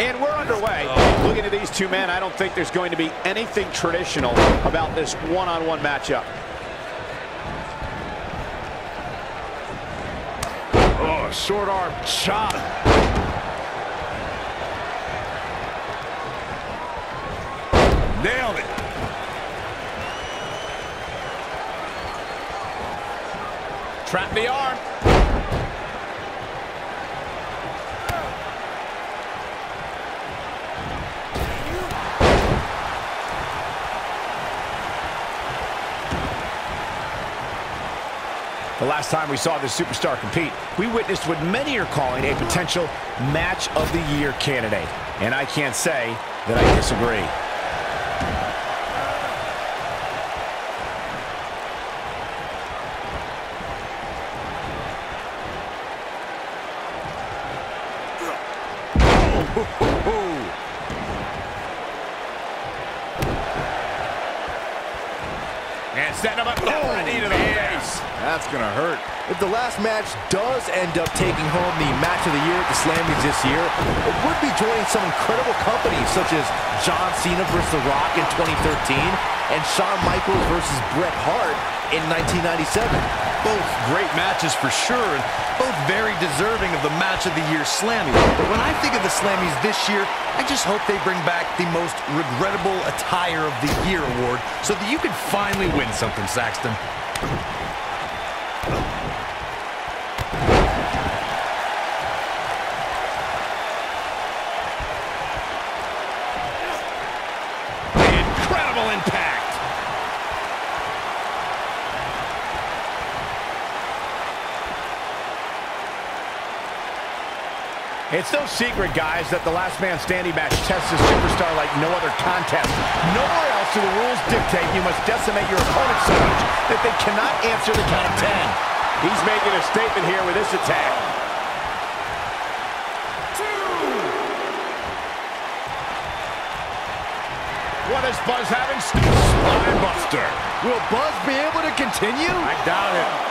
And we're underway. Looking at these two men, I don't think there's going to be anything traditional about this one-on-one -on -one matchup. Oh, short arm chop. Nailed it. Trap the arm. The last time we saw this superstar compete, we witnessed what many are calling a potential match of the year candidate. And I can't say that I disagree. And setting up a oh, knee to the That's going to hurt. If the last match does end up taking home the match of the year at the Slammies this year, it would be joining some incredible companies such as John Cena versus The Rock in 2013 and Shawn Michaels versus Bret Hart in 1997. Both great matches for sure, and both very deserving of the Match of the Year Slammy. But when I think of the Slammies this year, I just hope they bring back the most regrettable attire of the year award so that you can finally win something, Saxton. It's no secret, guys, that the last man standing match tests a superstar like no other contest. Nowhere else do the rules dictate you must decimate your opponent so much that they cannot answer the count of 10. He's making a statement here with this attack. What is Buzz having? Spine Buster. Will Buzz be able to continue? I doubt it.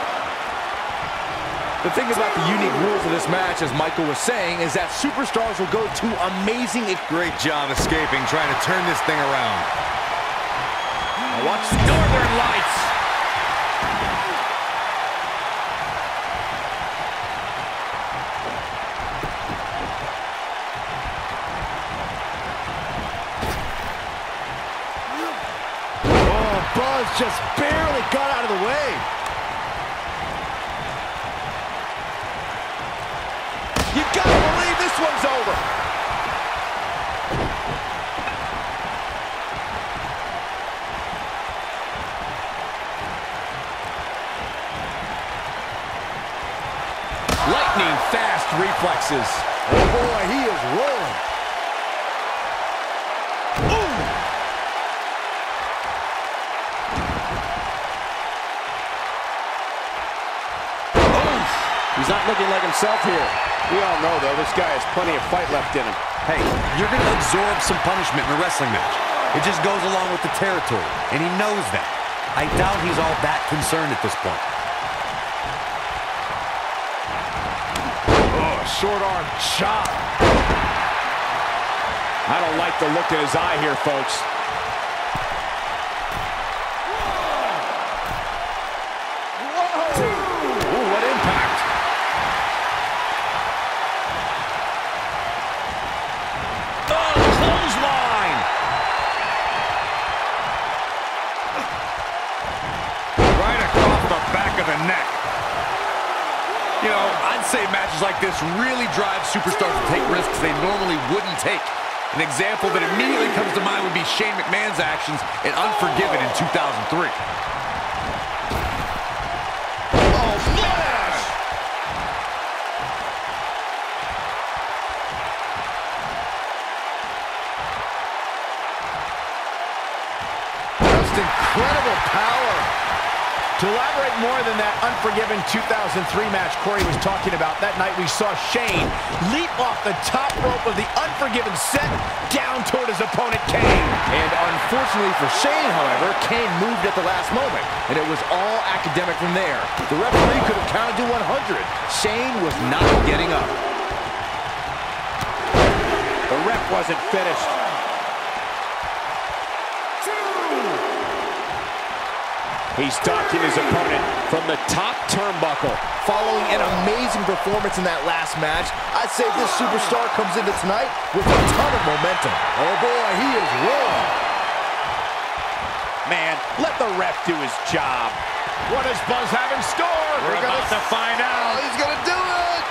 The thing about the unique rules of this match, as Michael was saying, is that superstars will go to amazing... Great job escaping, trying to turn this thing around. Now watch Northern Lights. Oh, Buzz just barely got out of the way. One's over. Lightning fast reflexes. Oh boy, himself here. We all know, though, this guy has plenty of fight left in him. Hey, you're going to absorb some punishment in a wrestling match. It just goes along with the territory, and he knows that. I doubt he's all that concerned at this point. Oh, short arm chop. I don't like the look in his eye here, folks. Say matches like this really drive superstars to take risks they normally wouldn't take. An example that immediately comes to mind would be Shane McMahon's actions in Unforgiven in 2003. incredible power. To elaborate more than that unforgiven 2003 match Corey was talking about, that night we saw Shane leap off the top rope of the unforgiven set down toward his opponent Kane. And unfortunately for Shane, however, Kane moved at the last moment, and it was all academic from there. The referee could have counted to 100. Shane was not getting up. The ref wasn't finished. He's stalking his opponent from the top turnbuckle. Following an amazing performance in that last match, I'd say this superstar comes into tonight with a ton of momentum. Oh boy, he is rolling. Man, let the ref do his job. What does Buzz have in store? We're, about to find out. Oh, he's gonna do it!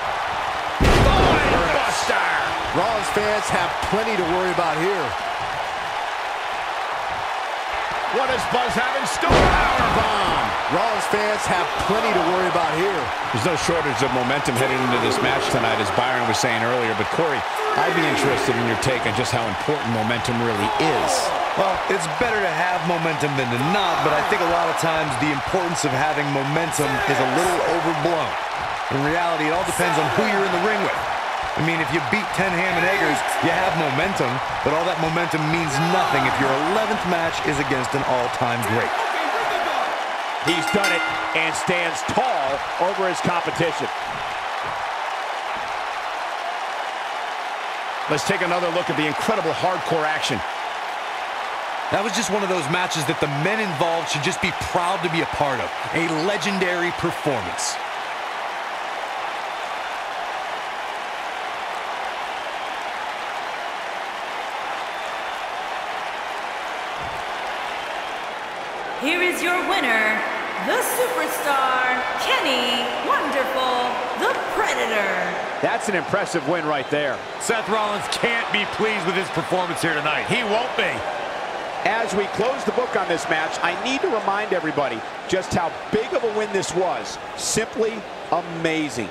Buster. Rollins fans have plenty to worry about here. What does Buzz have in store? Powerbomb. Rollins fans have plenty to worry about here. There's no shortage of momentum heading into this match tonight, as Byron was saying earlier. But Corey, I'd be interested in your take on just how important momentum really is. Well, it's better to have momentum than to not, but I think a lot of times the importance of having momentum is a little overblown. In reality, it all depends on who you're in the ring with. I mean, if you beat 10 ham and eggers, you have momentum, but all that momentum means nothing if your 11th match is against an all-time great. He's done it and stands tall over his competition. Let's take another look at the incredible hardcore action. That was just one of those matches that the men involved should just be proud to be a part of. A legendary performance. Here is your winner, the superstar, Kenny Wonderful, the Predator. That's an impressive win right there. Seth Rollins can't be pleased with his performance here tonight. He won't be. As we close the book on this match, I need to remind everybody just how big of a win this was. Simply amazing.